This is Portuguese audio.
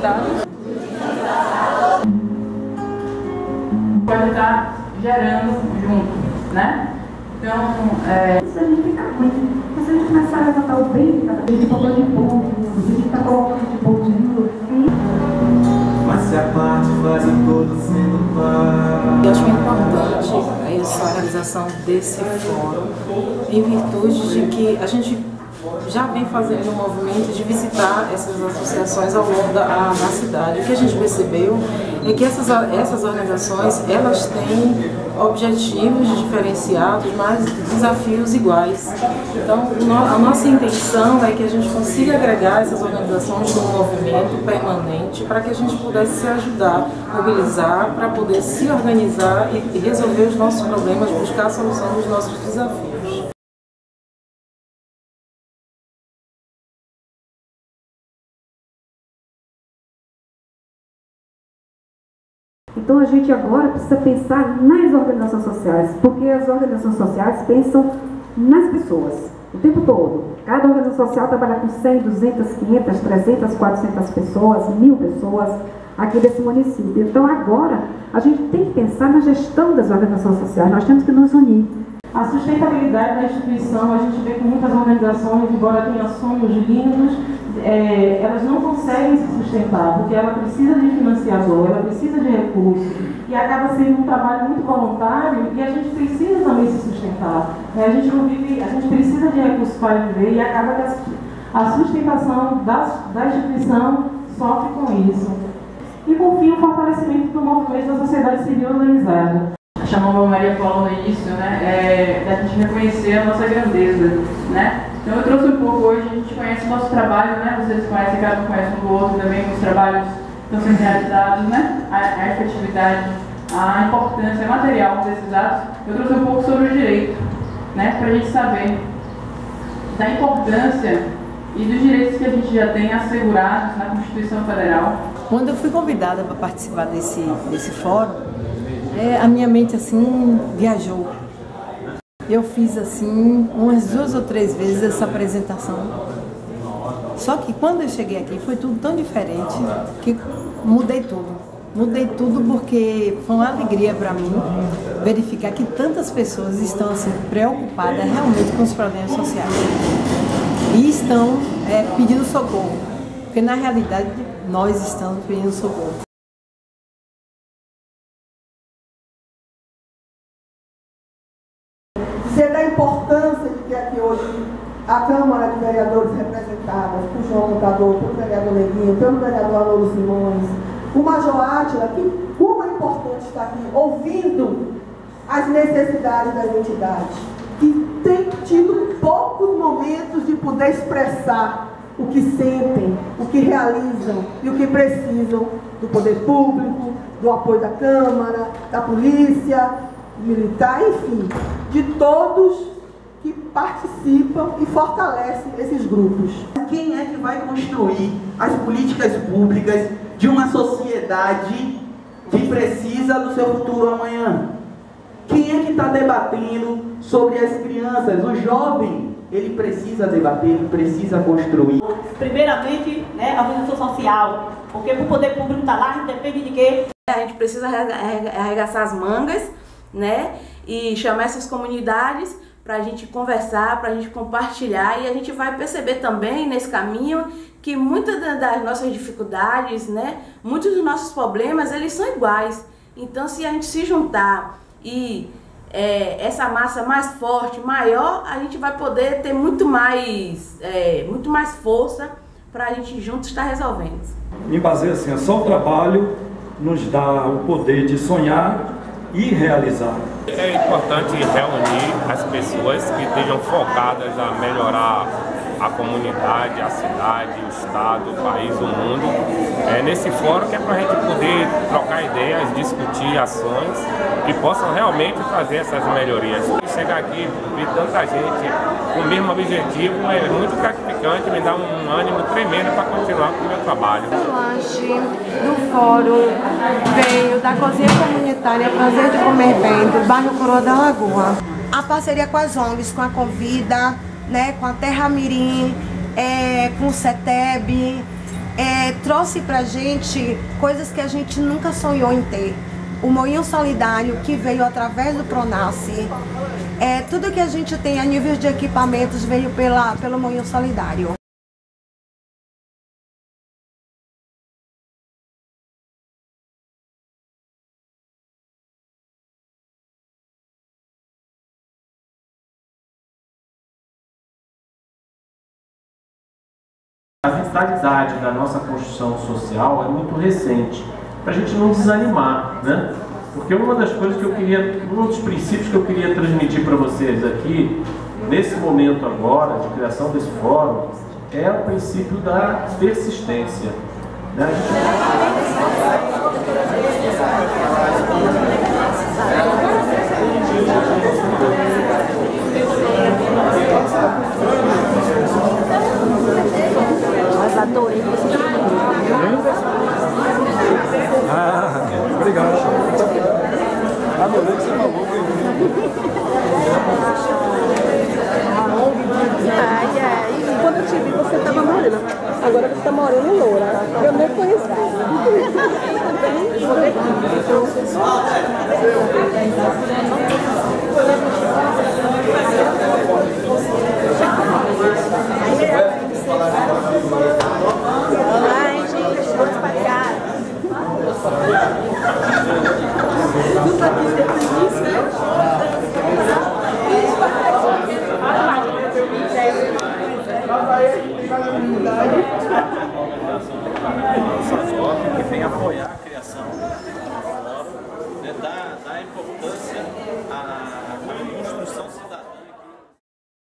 resultados. Pode estar gerando junto, né? Então, é... Se a gente fica ruim, se a gente começar a levantar o peito, a gente falou de ponto, a gente está colocando de pontinho, mas se a parte fazem todo sendo par. Eu acho importante essa realização desse fórum, em virtude de que a gente já vem fazendo um movimento de visitar essas associações ao longo da, a, na cidade. O que a gente percebeu é que essas, essas organizações elas têm objetivos diferenciados, mas desafios iguais. Então, a nossa intenção é que a gente consiga agregar essas organizações num movimento permanente para que a gente pudesse se ajudar, mobilizar, para poder se organizar e resolver os nossos problemas, buscar a solução dos nossos desafios. Então a gente agora precisa pensar nas organizações sociais, porque as organizações sociais pensam nas pessoas o tempo todo. Cada organização social trabalha com 100, 200, 500, 300, 400 pessoas, mil pessoas aqui desse município. Então agora a gente tem que pensar na gestão das organizações sociais, nós temos que nos unir. A sustentabilidade da instituição, a gente vê que muitas organizações, embora tenham sonhos lindos, é, elas não conseguem se sustentar, porque ela precisa de financiador, ela precisa de recursos, e acaba sendo um trabalho muito voluntário e a gente precisa também se sustentar. É, a gente não vive, a gente precisa de recursos para viver e acaba que a sustentação da, da instituição sofre com isso. E por fim, o fortalecimento do movimento da sociedade civil organizada chamou a Maria falou no início, né, é, da gente reconhecer a nossa grandeza, né? Então eu trouxe um pouco hoje, a gente conhece o nosso trabalho, né? Vocês conhecem, cada um conhece um do outro também, os trabalhos estão sendo realizados, né? A, a efetividade, a importância material desses atos. Eu trouxe um pouco sobre o direito, né? Para a gente saber da importância e dos direitos que a gente já tem assegurados na Constituição Federal. Quando eu fui convidada para participar desse, desse fórum, é, a minha mente assim viajou. Eu fiz assim umas duas ou três vezes essa apresentação. Só que quando eu cheguei aqui foi tudo tão diferente que mudei tudo. Mudei tudo porque foi uma alegria para mim verificar que tantas pessoas estão assim preocupadas realmente com os problemas sociais e estão é, pedindo socorro, porque na realidade nós estamos pedindo socorro. Da importância de que aqui hoje a Câmara de Vereadores representada por João Montador, pelo vereador Neguinho, pelo vereador Alô Simões, o Major Átila, que como é importante estar aqui ouvindo as necessidades das entidades, que tem tido poucos momentos de poder expressar o que sentem, o que realizam e o que precisam do poder público, do apoio da Câmara, da polícia, militar, enfim, de todos que participam e fortalecem esses grupos. Quem é que vai construir as políticas públicas de uma sociedade que precisa do seu futuro amanhã? Quem é que está debatendo sobre as crianças? O jovem, ele precisa debater, ele precisa construir. Primeiramente, né, a organização social, porque para o poder público estar tá lá, a gente depende de quê? A gente precisa arregaçar as mangas né? E chamar essas comunidades para a gente conversar, para a gente compartilhar e a gente vai perceber também nesse caminho que muitas das nossas dificuldades, né, muitos dos nossos problemas, eles são iguais. Então, se a gente se juntar e é, essa massa mais forte, maior, a gente vai poder ter muito mais, é, muito mais força para a gente juntos estar resolvendo. Me baseio assim, só o trabalho nos dá o poder de sonhar e realizar. É importante reunir as pessoas que estejam focadas a melhorar a comunidade, a cidade, o estado, o país, o mundo. É nesse fórum que é para a gente poder trocar ideias, discutir ações que possam realmente trazer essas melhorias. Chegar aqui e tanta gente com o mesmo objetivo é muito gratificante, me dá um ânimo tremendo para continuar com o meu trabalho. O lanche do fórum veio da cozinha comunitária Prazer de Comer Bem, do bairro Coroa da Lagoa. A parceria com as ONGs, com a Convida, né, com a Terra Mirim, é, com o CETEB, é, trouxe pra gente coisas que a gente nunca sonhou em ter. O Moinho Solidário, que veio através do Pronasce. É, tudo que a gente tem a nível de equipamentos veio pela, pelo Moinho Solidário. A vitalidade da nossa construção social é muito recente, para a gente não desanimar, né? Porque uma das coisas que eu queria, um dos princípios que eu queria transmitir para vocês aqui, nesse momento agora, de criação desse fórum, é o princípio da persistência. Né? Mas adorei você Ah, obrigado. Adorei que você falou. Ai, ai. Quando eu te vi, você tava morena. Agora loura. Eu nem conheci. Ai, gente, vamos vai.